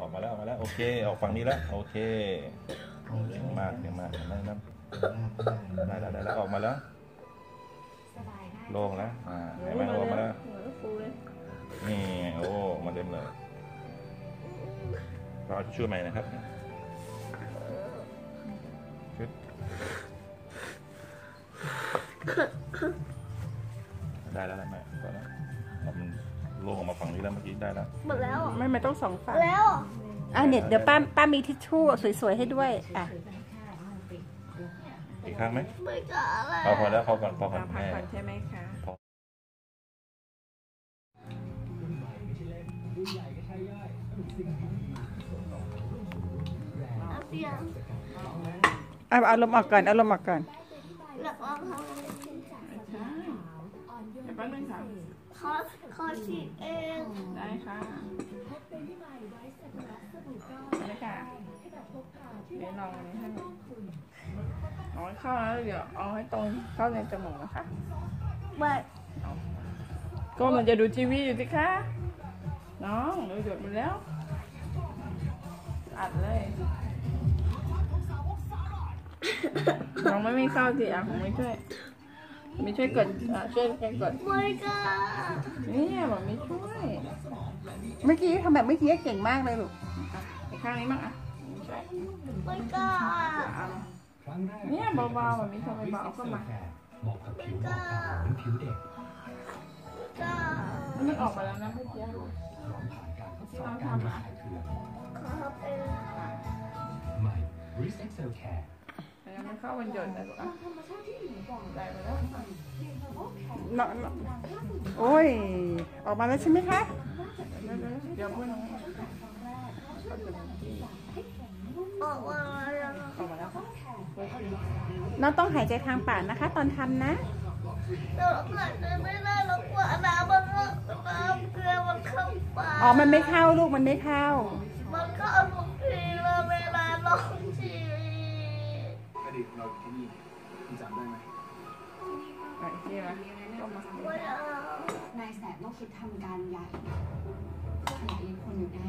ออกมาแล้วออกมาแล้ว โอเค ออกฝั่งนี้แล้ว โอเคเก่งมากเก่งมากเห็นไหมนะได้แล้วได้แล้วออกมาแล้วโล่งแล้วอ่าเห็นไหมออกมาแล้วนี่โอ้มาเต็มเลยเราเอาชชู่ใหม่นะครับชุดได้แล้วได้ไหมได้แล้วมัน โล่งออกมาฝั่งนี้แล้วเมื่อกี้ได้แล้วหมดแล้วไม่ไม่ต้องสองฝั่งแล้วอะเนี่ยเดี๋ยวป้าป้ามีทิชชู่สวยๆให้ด้วย อะอีกครั้งไหมไม่กล้าแล้วเอาพอแล้วพอก่อนพอก่อนพักแม่ผ่อนใช่ไหมคะเสียงเอาเอาลมออกก่อนเอาลมออกก่อน หลักว่าเขาเดี๋ยวแป๊บนึงค่ะเขาเขาฉีดเองได้ค่ะได้ค่ะ เดี๋ยวลองอันนี้ให้น่อยเอาให้เข้าแล้วเดี๋ยวเอาให้ตรงเข้าในจมูกนะคะไม่ก็มันจะดูทีวีอยู่สิคะ น้องดูหยดมาแล้ว อัดเลยน้องไม่มีเข้าสิอะผมไม่ช่วย ม่ช่วยกดอะช่วยกันกดไม่กล้าเนี่ยบอกไม่ช่วย เมื่อกี้ทำแบบเมื่อกี้เก่งมากเลยลูกอะอีกข้างนี้บ้างอะไม่ช่วยไม่กล้าอะเนี่ยเบาๆแบบนี้ทำไมเบาเข้ามาเหมาะกับผิวอ่อนเหมือนผิวเด็กกล้ามันออกมาแล้วนะเมื่อกี้พร้อมผ่านการทดสอบการระคายเคืองเขาเป็นใหม่ Risk Excel Care แล้วมันเข้ามันหยดนะลูกอะได้มาแล้วอะเนาะเนาะโอ้ย ออกมาแล้วใช่ไหมคะ เดี๋ยวเพื่อนออกมาแล้วออกมาแล้วน้องต้องหายใจทางปากนะคะ ตอนทำนะเราหายใจไม่ได้เรากลัวน้ำมันก็น้ำเกลือมันเข้าปากอ๋อ มันไม่เข้าลูกมันไม่เข้า มันเข้าทุกทีเลยเวลาลองที วีอดีตเราอยู่ที่นี่คุณจำได้ไหมไหนที่นะก็มาไม่เอานายแสบต้องคิดทำการใหญ่เพื่อขยายอิทธิพลอยู่แน่